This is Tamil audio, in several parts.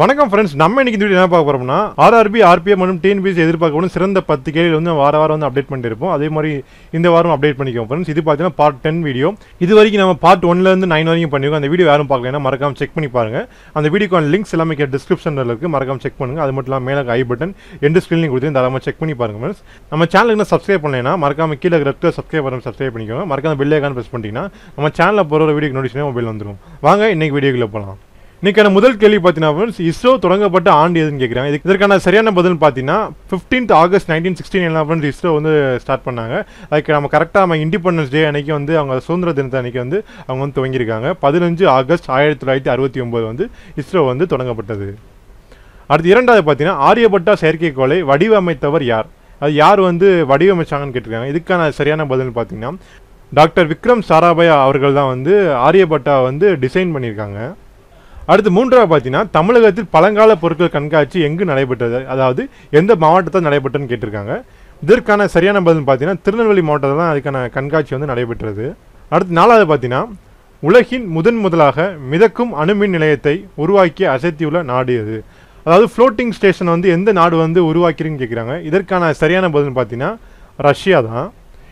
வணக்கம் ஃப்ரெண்ட்ஸ் நம்ம இன்னைக்கு இந்த வீடியோ என்ன பார்க்க போறோம்னா ஆர்ஆர்பி ஆர்பிஎம் மற்றும் டிஎன்பிசி எதிர்பார்க்கப்படும் சிறந்த பத்து கேள்வி வந்து வார வாரம் வந்து அப்டேட் பண்ணிருப்போம் அதே மாதிரி இந்த வாரம் அப்டேட் பண்ணிக்கோம் ஃப்ரெண்ட்ஸ் இது பார்த்தீங்கன்னா பார்ட் டென் வீடியோ இது வரைக்கும் நம்ம பார்ட் ஒன்ல இருந்து நைன் வரைக்கும் பண்ணிருக்கோம். அந்த வீடியோ யாரும் பார்க்கலன்னா மறக்காம செக் பண்ணி பாருங்க. அந்த வீடியோக்கான லிங்க்ஸ் எல்லாமே டிஸ்கிரிப்ஷனில் இருக்கு. மறக்காம செக் பண்ணுங்க. அது மட்டும் இல்லாமல் மேலே ஐ பட்டன் எண்டு ஸ்க்ரீன்லையும் கொடுத்து தாராளமாக செக் பண்ணி பாருங்க ஃப்ரெண்ட்ஸ் நம்ம சேனலுக்கு சப்ஸ்கிரைப் பண்ணலைன்னா மறக்காம கீழே ரெட் சப்ஸ்கிரைப் பண்ண சப்ஸ்கிரைப் பண்ணிக்கோங்க. மறக்காம பெல் ஐக்கான் ப்ரெஸ் பண்ணிட்டீங்கன்னா நம்ம சேனலில் போகிற வீடியோ நோட்டிஃபிகேஷன் மொபைல் வந்துடும் வாங்க இன்னைக்கு வீடியோக்குள்ளே போகலாம் இன்னைக்கான முதல் கேள்வி பார்த்தீங்கன்னா இஸ்ரோ தொடங்கப்பட்ட ஆண்டு எதுன்னு கேட்குறாங்க இதுக்கு இதற்கான சரியான பதில் பார்த்தீங்கன்னா 15th ஆகஸ்ட் நைன்டீன் சிக்ஸ்டீன் என்ன இஸ்ரோ வந்து ஸ்டார்ட் பண்ணாங்க. அதுக்கு நம்ம கரெக்டாக நம்ம இண்டிபெண்டன்ஸ் டே அன்னைக்கு வந்து அவங்க சுதந்திர தினத்தை அன்னைக்கு வந்து அவங்க வந்து துவங்கியிருக்காங்க. பதினஞ்சு ஆகஸ்ட் ஆயிரத்தி தொள்ளாயிரத்தி அறுபத்தி ஒன்பது வந்து இஸ்ரோ வந்து தொடங்கப்பட்டது. அடுத்து இரண்டாவது பார்த்தீங்கன்னா ஆரியபட்டா செயற்கைக்கோளை வடிவமைத்தவர் யார்? அது யார் வந்து வடிவமைச்சாங்கன்னு கேட்டிருக்காங்க. இதுக்கான சரியான பதில் பார்த்தீங்கன்னா டாக்டர் விக்ரம் சாராபாய் அவர்கள் தான் வந்து ஆரியபட்டா வந்து டிசைன் பண்ணியிருக்காங்க. அடுத்து மூன்றாவது பார்த்தீங்கன்னா தமிழகத்தில் பழங்கால பொருட்கள் கண்காட்சி எங்கு நடைபெற்றது? அதாவது எந்த மாவட்டத்தில் நடைபெற்றதுன்னு கேட்டிருக்காங்க. இதற்கான சரியான பதில் பார்த்தீங்கன்னா திருநெல்வேலி மாவட்டத்தில் தான் அதுக்கான கண்காட்சி வந்து நடைபெற்றது. அடுத்து நாலாவது பார்த்தீங்கன்னா உலகின் முதன் முதலாக மிதக்கும் அணுமின் நிலையத்தை உருவாக்கி அசைத்தியுள்ள நாடு எது? அதாவது ஃப்ளோட்டிங் ஸ்டேஷன் வந்து எந்த நாடு வந்து உருவாக்கிருன்னு கேட்குறாங்க இதற்கான சரியான பதில் பார்த்தீங்கன்னா ரஷ்யா தான்.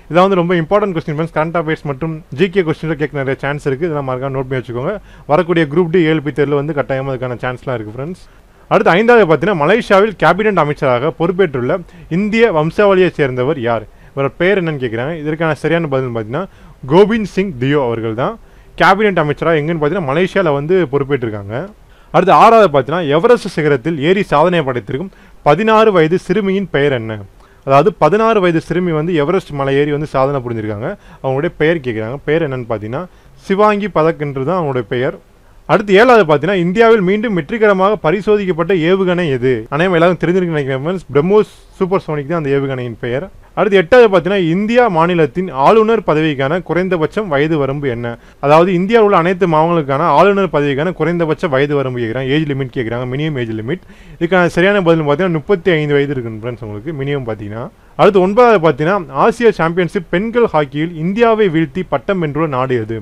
இதெல்லாம் வந்து ரொம்ப important question friends current affairs மற்றும் ஜிகே கொஸ்டினில் கேட்க நிறைய சான்ஸ் இருக்குது இதெல்லாம் மறக்காம நோட் பண்ணி வச்சுக்கோங்க. வரக்கூடிய குரூப் டி ஏழு பி தேர்வில் வந்து கட்டாயமாக அதுக்கான சான்ஸ்லாம் இருக்குது ஃப்ரெண்ட்ஸ் அடுத்து ஐந்தாவது பார்த்தீங்கன்னா மலேசியாவில் கேபினட் அமைச்சராக பொறுப்பேற்றுள்ள இந்திய வம்சாவளியைச் சேர்ந்தவர் யார்? இவரோட பேர் என்னன்னு கேட்குறாங்க இதற்கான சரியான பதில் பார்த்தீங்கன்னா கோவிந்த் சிங் தியோ அவர்கள் தான். கேபினட் அமைச்சராக எங்கன்னு பார்த்தீங்கன்னா மலேசியாவில் வந்து பொறுப்பேற்றிருக்காங்க. அடுத்து ஆறாவது பார்த்தீங்கன்னா எவரெஸ்ட் சிகரத்தில் ஏறி சாதனை படைத்திருக்கும் பதினாறு வயது சிறுமியின் பெயர் என்ன? அதாவது பதினாறு வயது சிறுமி வந்து எவரெஸ்ட் மலை ஏறி வந்து சாதனை புரிஞ்சிருக்காங்க. அவங்களுடைய பெயர் கேட்குறாங்க பெயர் என்னன்னு பார்த்தீங்கன்னா சிவாங்கி பதக் என்று தான் அவங்களுடைய பெயர். அடுத்து ஏழாவது பார்த்தீங்கன்னா இந்தியாவில் மீண்டும் வெற்றிகரமாக பரிசோதிக்கப்பட்ட ஏவுகணை எது? அனைவரும் எல்லாரும் தெரிஞ்சிருக்கு நினைக்கிறேன். பிரம்மோஸ் சூப்பர் சோனிக் தான் அந்த ஏவுகணையின் பெயர். அடுத்து எட்டாவது பார்த்தீங்கன்னா இந்தியா மாநிலத்தின் ஆளுநர் பதவிக்கான குறைந்தபட்சம் வயது வரம்பு என்ன? அதாவது இந்தியாவில் உள்ள அனைத்து மாவங்களுக்கான ஆளுநர் பதவிக்கான குறைந்தபட்ச வயது வரம்பு கேட்குறாங்க ஏஜ் லிமிட் கேட்குறாங்க மினிமம் ஏஜ் லிமிட் இதுக்கான சரியான பதில் பார்த்தீங்கன்னா முப்பத்தி ஐந்து வயது இருக்கு ஃப்ரெண்ட்ஸ் உங்களுக்கு. மினிமம் பார்த்தீங்கன்னா அடுத்து ஒன்பதாவது பார்த்தீங்கன்னா ஆசிய சாம்பியன்ஷிப் பெண்கள் ஹாக்கியில் இந்தியாவை வீழ்த்தி பட்டம் வென்றுள்ள நாடு எது?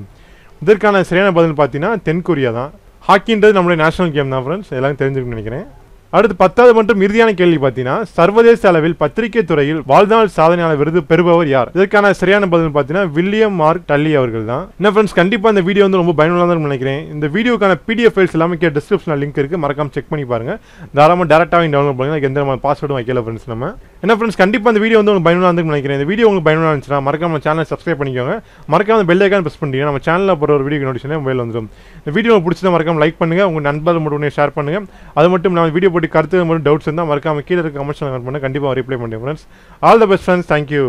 இதற்கான சரியான பதில் பார்த்தீங்கன்னா தென்கொரியா தான். ஹாக்கின்றது நம்மளுடைய நேஷனல் கேம் தான் ஃப்ரெண்ட்ஸ் எல்லாரும் தெரிஞ்சிருக்குன்னு நினைக்கிறேன். அடுத்து பத்தாவது மற்றும் இறுதியான கேள்வி பார்த்தீங்கன்னா சர்வதேச அளவில் பத்திரிகை துறையில் வாழ்நாள் சாதனையாளர் விருது பெறுபவர் யார்? இதற்கான சரியான பதில் பார்த்தீங்கன்னா வில்லியம் மார்க் டல்லி அவர்கள் தான். என்ன ஃப்ரெண்ட்ஸ் கண்டிப்பாக இந்த வீடியோ வந்து ரொம்ப பயனுள்ளதாக நினைக்கிறேன். இந்த வீடியோக்கான பிடிஎஃப் ஃபைல்ஸ் எல்லாமே கே டிஸ்கிரிப்ஷனில் லிங்க் இருக்குது மறக்காம செக் பண்ணி பாருங்கள் தாராளமாக டேரெக்டாக டவுன்லோட் பண்ணுங்க எந்த நம்ம பாஸ்வேர்டும் வைக்கல ஃப்ரெண்ட்ஸ் நம்ம. என்ன ஃப்ரெண்ட்ஸ் கண்டிப்பாக இந்த வீடியோ வந்து உங்களுக்கு பயனுள்ள இருக்கும்னு நினைக்கிறேன். இந்த வீடியோ உங்களுக்கு பயனுள்ள இருந்துச்சுன்னா மறக்காம நம்ம சேனலை சப்ஸ்கிரைப் பண்ணிக்கோங்க. மறக்காம பெல் ஐக்கான் ப்ரெஸ் பண்ணிட்டீங்க நம்ம சேனலில் போகிற ஒரு வீடியோ நோட்டிஷனே மொபைல் வந்துடும் இந்த வீடியோ உங்களுக்கு பிடிச்சதை மறக்காம லைக் பண்ணுங்க. உங்கள் நண்பர்கள் மட்டும் ஷேர் பண்ணுங்கள் அது மட்டும் இல்லாமல் வீடியோ போட்டு கருத்து மட்டும் டவுட்ஸ் இருந்தால் மறக்காம கீழே இருக்க கமெண்ட்ஸ் கமெண்ட் பண்ண கண்டிப்பாக ரிப்ளை பண்ணுறேன் friends all the best friends thank you